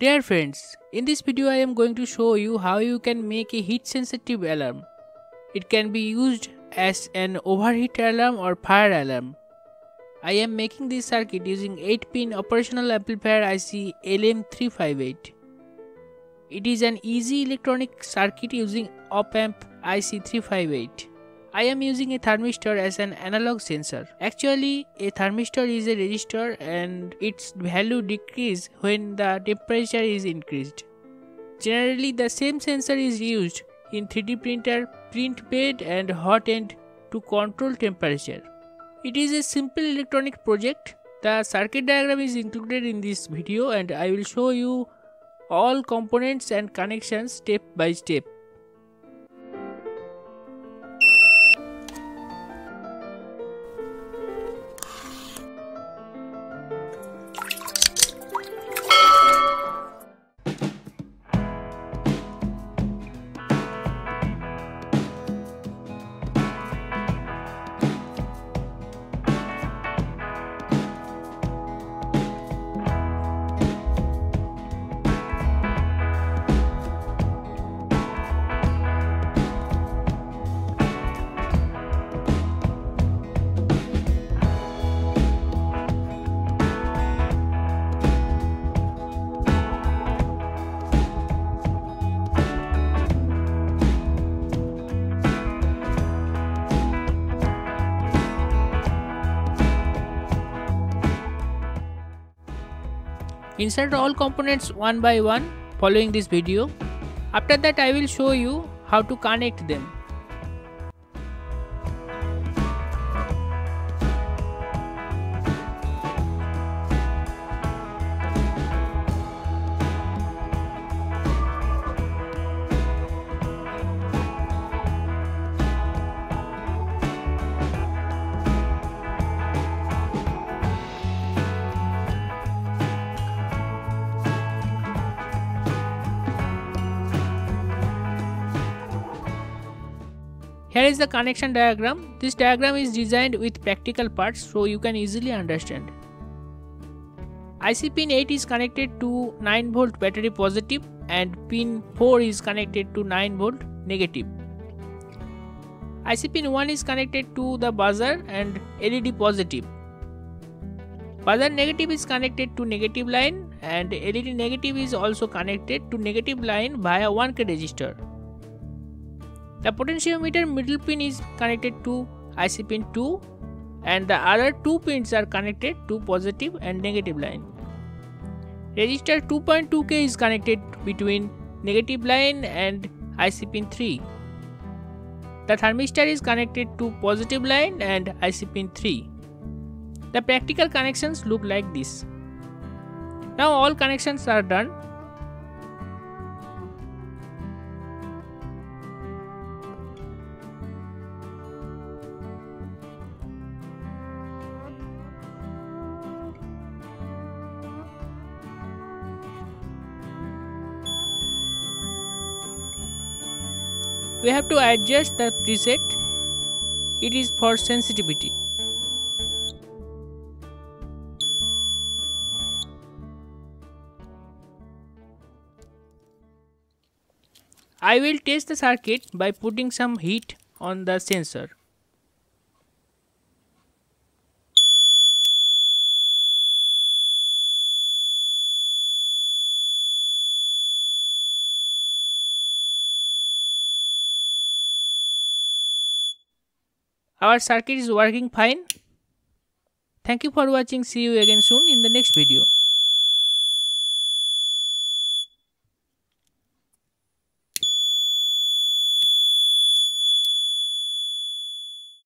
Dear friends, in this video I am going to show you how you can make a heat sensitive alarm. It can be used as an overheat alarm or fire alarm. I am making this circuit using 8 pin operational amplifier IC LM358. It is an easy electronic circuit using op amp IC358. I am using a thermistor as an analog sensor. Actually, a thermistor is a resistor and its value decreases when the temperature is increased. Generally, the same sensor is used in 3D printer, print bed and hot end to control temperature. It is a simple electronic project. The circuit diagram is included in this video and I will show you all components and connections step by step. Insert all components one by one following this video. After that I will show you how to connect them. Here is the connection diagram. This diagram is designed with practical parts so you can easily understand. IC pin 8 is connected to 9 volt battery positive and pin 4 is connected to 9 volt negative. IC pin 1 is connected to the buzzer and LED positive. Buzzer negative is connected to negative line and LED negative is also connected to negative line via 1K resistor. The potentiometer middle pin is connected to IC pin 2 and the other two pins are connected to positive and negative line. Resistor 2.2K is connected between negative line and IC pin 3. The thermistor is connected to positive line and IC pin 3. The practical connections look like this. Now all connections are done we have to adjust the preset. It is for sensitivity. I will test the circuit by putting some heat on the sensor Our circuit is working fine. Thank you for watching. See you again soon in the next video.